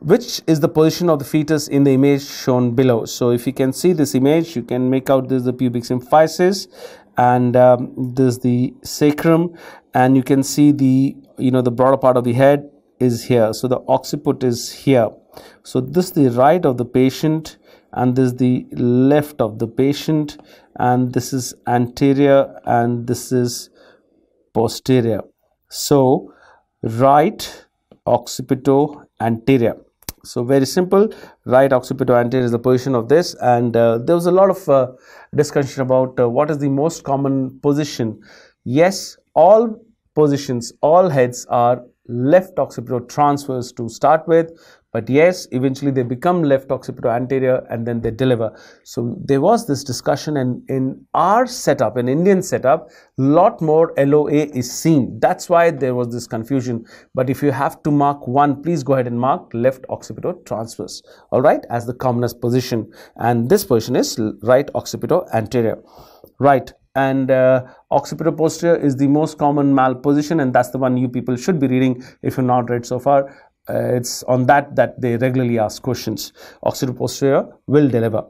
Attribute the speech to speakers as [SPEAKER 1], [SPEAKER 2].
[SPEAKER 1] which is the position of the fetus in the image shown below. So if you can see this image, you can make out this is the pubic symphysis and um, this is the sacrum and you can see the, you know, the broader part of the head is here. So the occiput is here. So this is the right of the patient and this is the left of the patient and this is anterior and this is posterior. So right occipito anterior. So very simple. Right occipito anterior is the position of this. And uh, there was a lot of uh, discussion about uh, what is the most common position. Yes all positions all heads are left occipito transverse to start with but yes eventually they become left occipito anterior and then they deliver. So there was this discussion and in our setup in indian setup lot more loa is seen. That's why there was this confusion. But if you have to mark one please go ahead and mark left occipito transverse all right as the commonest position. And this position is right occipito anterior. Right. And uh, occipito posterior is the most common malposition and that's the one you people should be reading if you're not read so far Uh, it's on that that they regularly ask questions. Occipito posterior will deliver